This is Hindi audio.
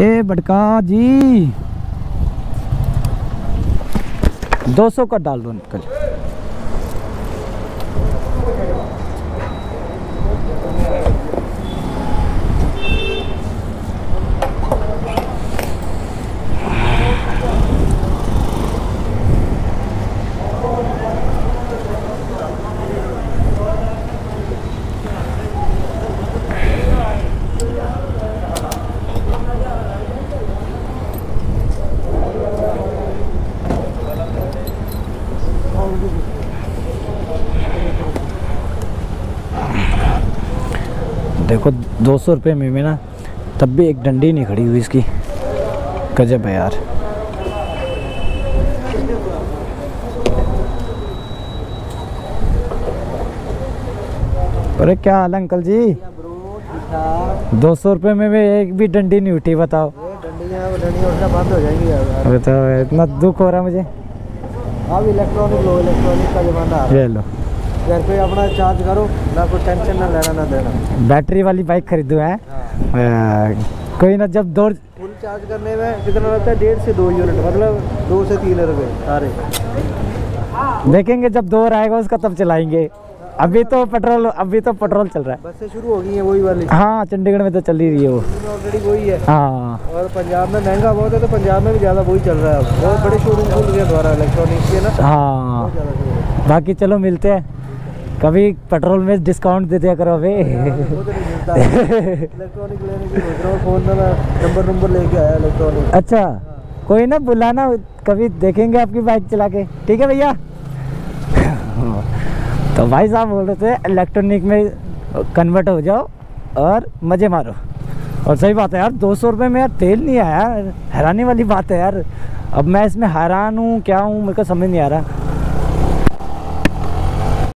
ए बड़का जी। दो सौ का डाल दो निकल। देखो दो सौ रुपये में में ना तब भी एक डंडी नहीं खड़ी हुई इसकी। गजब है यार। अरे क्या हाल अंकल जी? दो सौ रुपये में भी एक भी डंडी नहीं उठी बताओ। डंडियाँ डंडियाँ उठना बंद हो जाएँगी यार बताओ इतना दुख हो रहा है मुझे। अब इलेक्ट्रॉनिक लो इलेक्ट्रॉनिक का जमाना ये लो। घर पे अपना चार्ज करो ना कोई टेंशन ना लेना ना देना। बैटरी वाली बाइक खरीदो है? कोई ना जब दौड़ फुल चार्ज करने में कितना लगता है? डेढ़ से दो यूनिट मतलब दो से तीन रुपए सारे। देखेंगे जब दौर आएगा उसका तब चलाएँगे। अभी तो पेट्रोल अभी तो पेट्रोल चल रहा है। बसें शुरू हो गई हैं वही वाली। हाँ चंडीगढ़ में तो चल ही रही है वो। ऑलरेडी वही है। हाँ। और पंजाब में महँगा बहुत है तो पंजाब में भी ज़्यादा वही चल रहा है। बहुत बड़े शोरूम खुल गए द्वारा इलेक्ट्रॉनिक के ना। हाँ। बाकी चलो मिलते हैं। कभी पेट्रोल में डिस्काउंट दे दिया करो अभी। वो तो इलेक्ट्रॉनिक लेने की सोच रहा हूँ फ़ोन में नंबर नंबर लेके आया इलेक्ट्रॉनिक अच्छा कोई ना बुलाना कभी देखेंगे आपकी बाइक चला के। ठीक है भैया? तो भाई साहब बोल रहे थे इलेक्ट्रॉनिक में कन्वर्ट हो जाओ और मज़े मारो। और सही बात है यार दो सौ रुपये में यार तेल नहीं आया हैरानी वाली बात है यार। अब मैं इसमें हैरान हूँ क्या हूँ मेरे को समझ नहीं आ रहा।